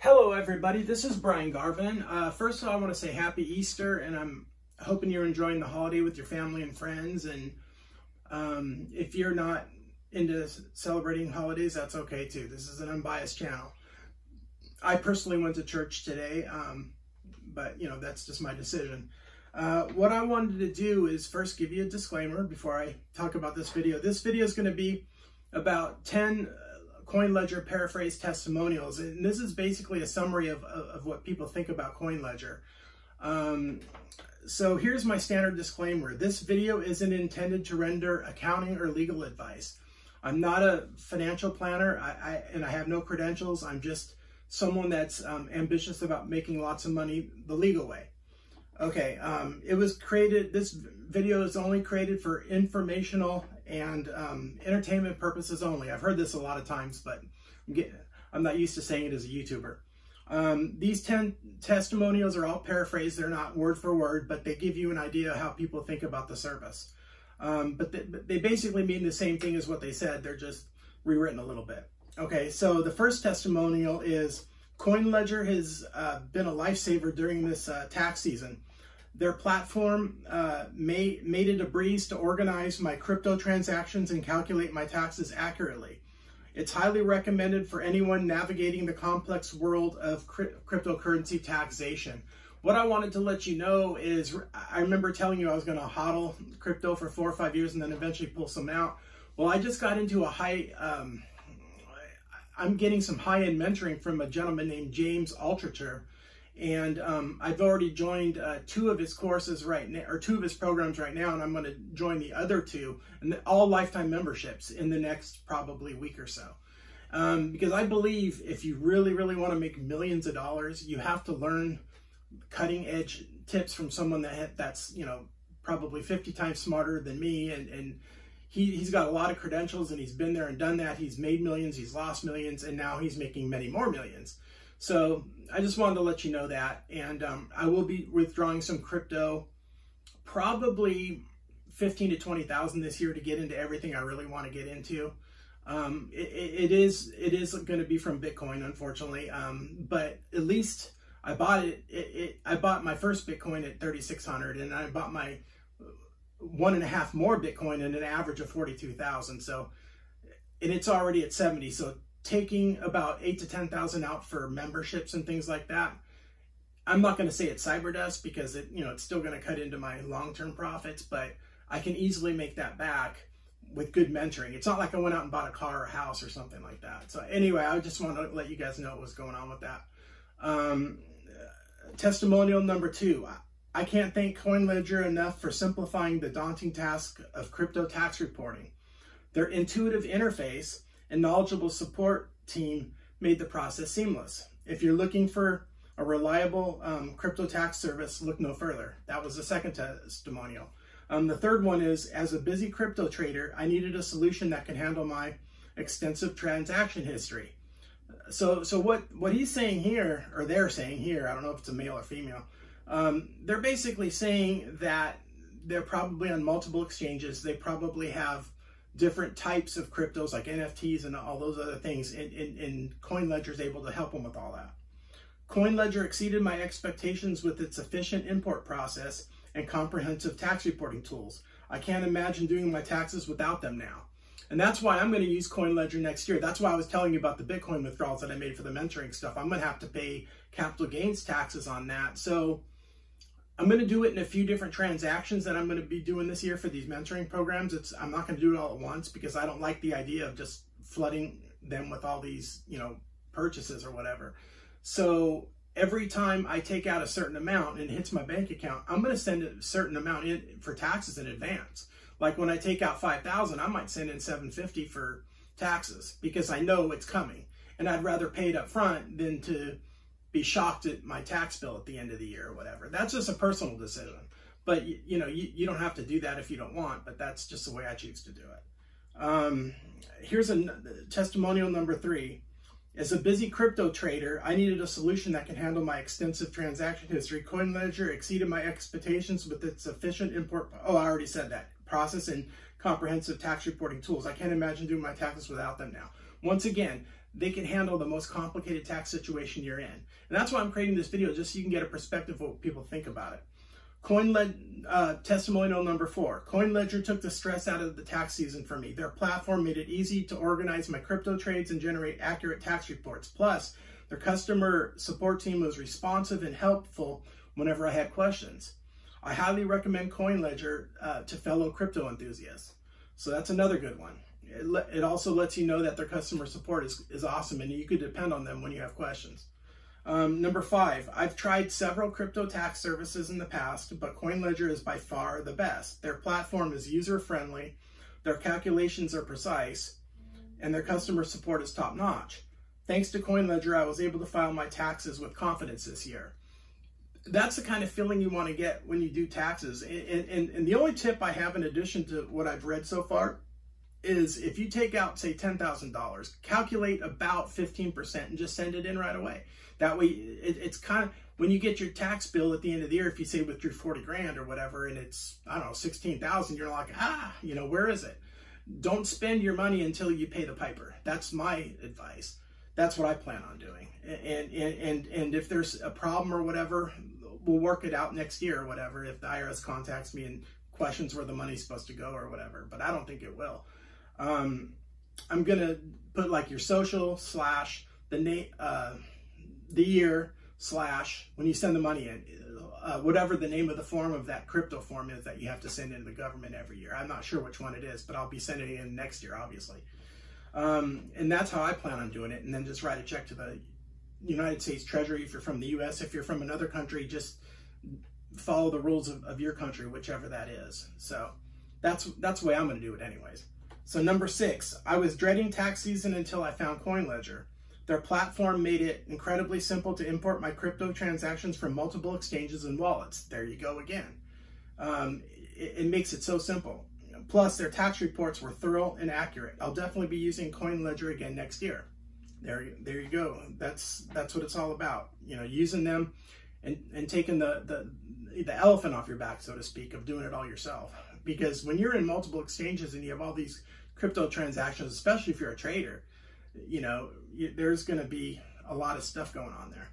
Hello, everybody. This is Brian Garvin. Uh, first of all, I want to say Happy Easter, and I'm hoping you're enjoying the holiday with your family and friends. And um, if you're not into celebrating holidays, that's okay too. This is an unbiased channel. I personally went to church today, um, but you know that's just my decision. Uh, what I wanted to do is first give you a disclaimer before I talk about this video. This video is going to be about 10 uh, CoinLedger paraphrase testimonials, and this is basically a summary of, of, of what people think about CoinLedger. Um, so here's my standard disclaimer. This video isn't intended to render accounting or legal advice. I'm not a financial planner, I, I and I have no credentials. I'm just someone that's um, ambitious about making lots of money the legal way. Okay, um, it was created, this video is only created for informational and um, entertainment purposes only. I've heard this a lot of times, but I'm, getting, I'm not used to saying it as a YouTuber. Um, these 10 testimonials are all paraphrased. They're not word for word, but they give you an idea of how people think about the service. Um, but, they, but they basically mean the same thing as what they said. They're just rewritten a little bit. Okay, so the first testimonial is CoinLedger has uh, been a lifesaver during this uh, tax season. Their platform uh, made, made it a breeze to organize my crypto transactions and calculate my taxes accurately. It's highly recommended for anyone navigating the complex world of cryptocurrency taxation. What I wanted to let you know is I remember telling you I was going to hodl crypto for four or five years and then eventually pull some out. Well, I just got into a high, um, I'm getting some high-end mentoring from a gentleman named James Altucher and um, I've already joined uh, two of his courses right now, or two of his programs right now, and I'm going to join the other two, and all lifetime memberships in the next probably week or so. Um, because I believe if you really, really want to make millions of dollars, you have to learn cutting edge tips from someone that that's you know probably 50 times smarter than me, and and he he's got a lot of credentials, and he's been there and done that. He's made millions, he's lost millions, and now he's making many more millions. So I just wanted to let you know that. And um, I will be withdrawing some crypto, probably 15 to 20,000 this year to get into everything I really want to get into. Um, it, it is it is going to be from Bitcoin, unfortunately. Um, but at least I bought it, it, it, I bought my first Bitcoin at 3,600 and I bought my one and a half more Bitcoin at an average of 42,000. So, and it's already at 70. So taking about eight to 10,000 out for memberships and things like that. I'm not going to say it's CyberDust because it, you know, it's still going to cut into my long-term profits, but I can easily make that back with good mentoring. It's not like I went out and bought a car or a house or something like that. So anyway, I just want to let you guys know what was going on with that. Um, testimonial number two. I can't thank CoinLedger enough for simplifying the daunting task of crypto tax reporting. Their intuitive interface and knowledgeable support team made the process seamless. If you're looking for a reliable um, crypto tax service, look no further. That was the second testimonial. Um, the third one is, as a busy crypto trader, I needed a solution that could handle my extensive transaction history. So, so what, what he's saying here, or they're saying here, I don't know if it's a male or female, um, they're basically saying that they're probably on multiple exchanges. They probably have different types of cryptos like NFTs and all those other things, and, and, and CoinLedger is able to help them with all that. CoinLedger exceeded my expectations with its efficient import process and comprehensive tax reporting tools. I can't imagine doing my taxes without them now. And that's why I'm going to use CoinLedger next year. That's why I was telling you about the Bitcoin withdrawals that I made for the mentoring stuff. I'm going to have to pay capital gains taxes on that. So I'm going to do it in a few different transactions that I'm going to be doing this year for these mentoring programs. It's I'm not going to do it all at once because I don't like the idea of just flooding them with all these, you know, purchases or whatever. So every time I take out a certain amount and hits my bank account, I'm going to send a certain amount in for taxes in advance. Like when I take out 5,000, I might send in 750 for taxes because I know it's coming. And I'd rather pay it up front than to be shocked at my tax bill at the end of the year or whatever. That's just a personal decision. But you, you know, you, you don't have to do that if you don't want, but that's just the way I choose to do it. Um, here's a testimonial number three. As a busy crypto trader, I needed a solution that can handle my extensive transaction history. CoinLedger exceeded my expectations with its efficient import. Oh, I already said that. Process and comprehensive tax reporting tools. I can't imagine doing my taxes without them now. Once again, they can handle the most complicated tax situation you're in. And that's why I'm creating this video, just so you can get a perspective of what people think about it. Coin uh, testimonial number four. CoinLedger took the stress out of the tax season for me. Their platform made it easy to organize my crypto trades and generate accurate tax reports. Plus, their customer support team was responsive and helpful whenever I had questions. I highly recommend CoinLedger uh, to fellow crypto enthusiasts. So that's another good one. It, also lets you know that their customer support is, is awesome and you could depend on them when you have questions. Um, number five, I've tried several crypto tax services in the past, but CoinLedger is by far the best. Their platform is user friendly, their calculations are precise, and their customer support is top notch. Thanks to CoinLedger, I was able to file my taxes with confidence this year. That's the kind of feeling you want to get when you do taxes. And, and, and the only tip I have in addition to what I've read so far is if you take out, say, $10,000, calculate about 15% and just send it in right away. That way, it, it's kind of, when you get your tax bill at the end of the year, if you say withdrew 40 grand or whatever, and it's, I don't know, 16,000, you're like, ah, you know, where is it? Don't spend your money until you pay the piper. That's my advice. That's what I plan on doing. And, and, and, and if there's a problem or whatever, we'll work it out next year or whatever if the IRS contacts me and questions where the money's supposed to go or whatever. But I don't think it will. Um, I'm gonna put like your social slash the name, uh, the year slash when you send the money in, uh, whatever the name of the form of that crypto form is that you have to send in the government every year. I'm not sure which one it is, but I'll be sending it in next year, obviously. Um, and that's how I plan on doing it. And then just write a check to the United States Treasury if you're from the U.S. If you're from another country, just follow the rules of, of your country, whichever that is. So that's that's the way I'm going to do it, anyways. So number six, I was dreading tax season until I found CoinLedger. Their platform made it incredibly simple to import my crypto transactions from multiple exchanges and wallets. There you go again. Um, it, it makes it so simple. Plus, their tax reports were thorough and accurate. I'll definitely be using CoinLedger again next year. There, there you go. That's that's what it's all about. You know, using them and and taking the the the elephant off your back, so to speak, of doing it all yourself. Because when you're in multiple exchanges and you have all these crypto transactions, especially if you're a trader, you know, you, there's going to be a lot of stuff going on there.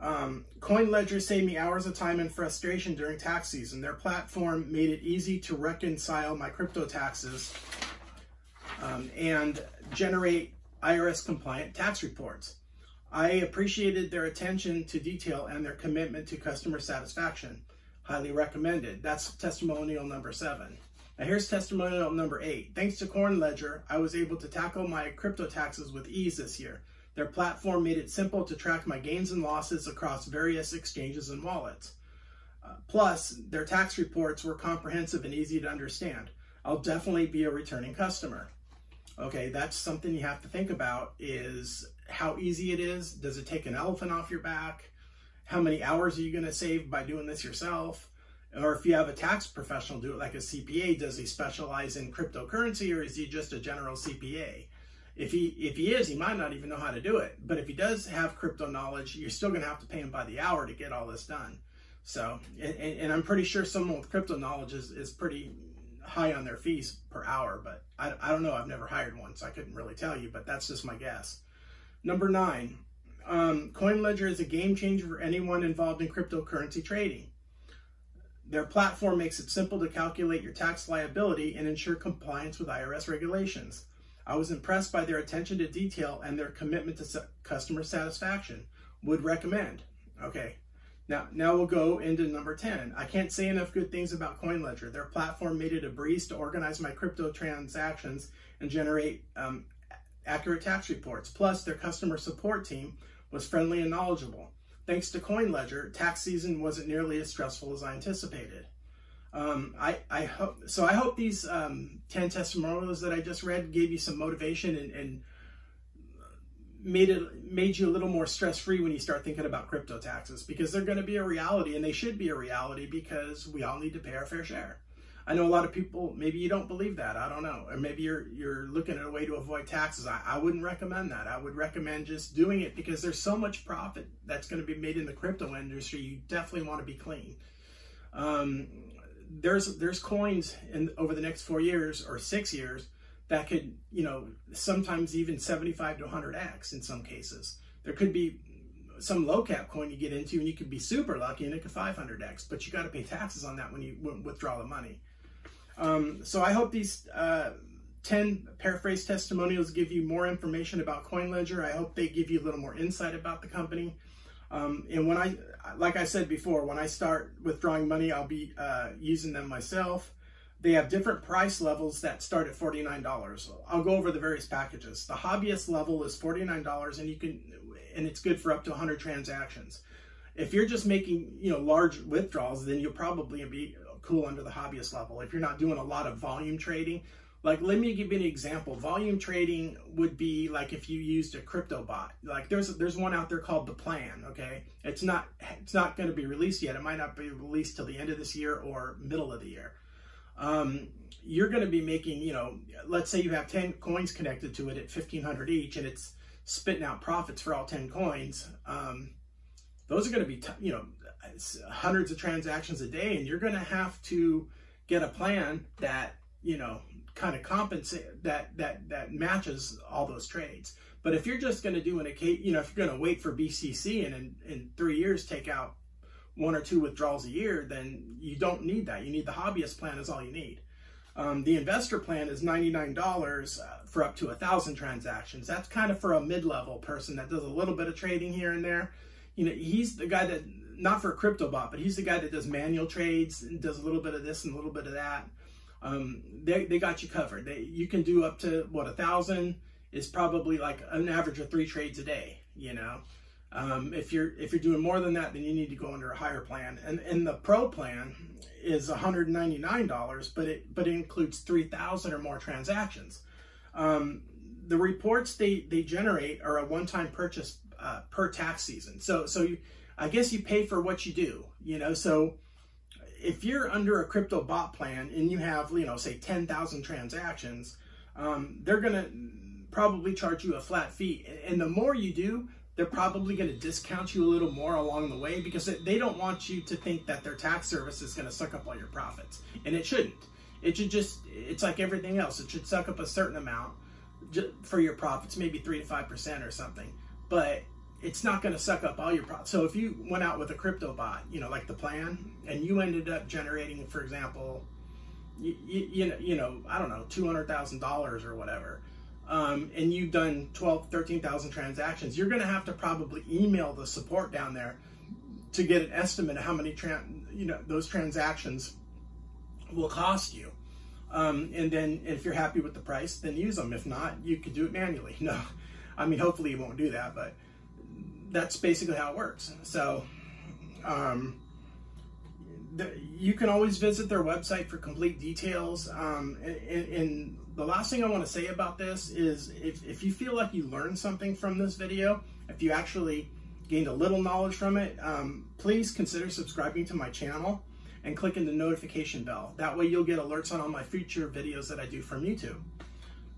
Um, CoinLedger saved me hours of time and frustration during tax season. Their platform made it easy to reconcile my crypto taxes um, and generate IRS compliant tax reports. I appreciated their attention to detail and their commitment to customer satisfaction. Highly recommended. That's testimonial number seven. Now here's testimonial number eight. Thanks to CoinLedger, I was able to tackle my crypto taxes with ease this year. Their platform made it simple to track my gains and losses across various exchanges and wallets. Uh, plus, their tax reports were comprehensive and easy to understand. I'll definitely be a returning customer. Okay, that's something you have to think about is how easy it is. Does it take an elephant off your back? How many hours are you going to save by doing this yourself? Or if you have a tax professional do it like a CPA, does he specialize in cryptocurrency or is he just a general CPA? If he if he is, he might not even know how to do it. But if he does have crypto knowledge, you're still going to have to pay him by the hour to get all this done. So, and, and I'm pretty sure someone with crypto knowledge is, is pretty high on their fees per hour. But I, I don't know. I've never hired one, so I couldn't really tell you. But that's just my guess. Number nine, um, CoinLedger is a game changer for anyone involved in cryptocurrency trading. Their platform makes it simple to calculate your tax liability and ensure compliance with IRS regulations. I was impressed by their attention to detail and their commitment to customer satisfaction. Would recommend. Okay, now, now we'll go into number 10. I can't say enough good things about CoinLedger. Their platform made it a breeze to organize my crypto transactions and generate um, accurate tax reports. Plus, their customer support team was friendly and knowledgeable. Thanks to CoinLedger, tax season wasn't nearly as stressful as I anticipated. Um, I, I hope so. I hope these um, ten testimonials that I just read gave you some motivation and, and made it made you a little more stress free when you start thinking about crypto taxes because they're going to be a reality and they should be a reality because we all need to pay our fair share. I know a lot of people, maybe you don't believe that. I don't know. Or maybe you're you're looking at a way to avoid taxes. I, I wouldn't recommend that. I would recommend just doing it because there's so much profit that's going to be made in the crypto industry. You definitely want to be clean. Um, there's there's coins in over the next four years or six years that could, you know, sometimes even 75 to 100x in some cases. There could be some low cap coin you get into and you could be super lucky and it could 500x, but you got to pay taxes on that when you withdraw the money. Um, so I hope these uh, 10 paraphrase testimonials give you more information about CoinLedger. I hope they give you a little more insight about the company. Um, and when I, like I said before, when I start withdrawing money, I'll be uh, using them myself. They have different price levels that start at $49. I'll go over the various packages. The hobbyist level is $49 and you can, and it's good for up to 100 transactions. If you're just making, you know, large withdrawals, then you'll probably be cool under the hobbyist level. If you're not doing a lot of volume trading, like let me give you an example. Volume trading would be like if you used a crypto bot. Like there's there's one out there called the Plan. Okay, it's not it's not going to be released yet. It might not be released till the end of this year or middle of the year. Um, you're going to be making you know let's say you have 10 coins connected to it at 1500 each and it's spitting out profits for all 10 coins um, those are going to be you know hundreds of transactions a day and you're going to have to get a plan that you know kind of compensate that that that matches all those trades. But if you're just going to do an you know, if you're going to wait for BCC and in, in three years take out one or two withdrawals a year, then you don't need that. You need the hobbyist plan is all you need. Um, the investor plan is $99 uh, for up to a thousand transactions. That's kind of for a mid-level person that does a little bit of trading here and there. You know, he's the guy that, not for a crypto bot, but he's the guy that does manual trades and does a little bit of this and a little bit of that um, they, they got you covered. They, you can do up to what a thousand is probably like an average of three trades a day. You know, um, if you're if you're doing more than that, then you need to go under a higher plan. And and the pro plan is $199, but it but it includes 3,000 or more transactions. Um, the reports they they generate are a one-time purchase uh, per tax season. So so you, I guess you pay for what you do. You know, so if you're under a crypto bot plan and you have, you know, say 10,000 transactions, um, they're going to probably charge you a flat fee. And the more you do, they're probably going to discount you a little more along the way because they don't want you to think that their tax service is going to suck up all your profits. And it shouldn't. It should just, it's like everything else. It should suck up a certain amount for your profits, maybe 3 to 5% or something. But it's not going to suck up all your profits. So if you went out with a crypto bot, you know, like the plan, and you ended up generating, for example, you, you, you know, I don't know, two hundred thousand dollars or whatever, um, and you've done 12, 13,000 transactions, you're going to have to probably email the support down there to get an estimate of how many, you know, those transactions will cost you. Um, and then if you're happy with the price, then use them. If not, you could do it manually. No, I mean, hopefully you won't do that, but that's basically how it works. So, um, the, you can always visit their website for complete details. Um, and, and, the last thing I want to say about this is if, if you feel like you learned something from this video, if you actually gained a little knowledge from it, um, please consider subscribing to my channel and clicking the notification bell. That way you'll get alerts on all my future videos that I do from YouTube.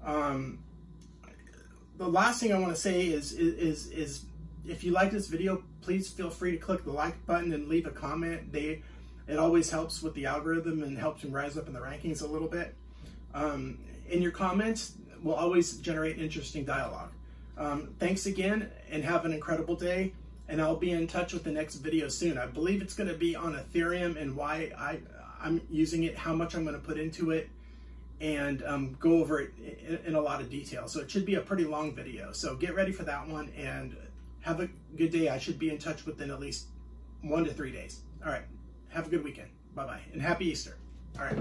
Um, the last thing I want to say is, is, is if you like this video, please feel free to click the like button and leave a comment. They, it always helps with the algorithm and helps them rise up in the rankings a little bit. Um, in your comments will always generate interesting dialogue. Um, thanks again and have an incredible day. And I'll be in touch with the next video soon. I believe it's going to be on Ethereum and why I, I'm using it, how much I'm going to put into it, and um, go over it in, in a lot of detail. So it should be a pretty long video. So get ready for that one and have a good day. I should be in touch within at least one to three days. All right. Have a good weekend. Bye bye. And happy Easter. All right.